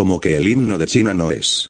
Como que el himno de China no es.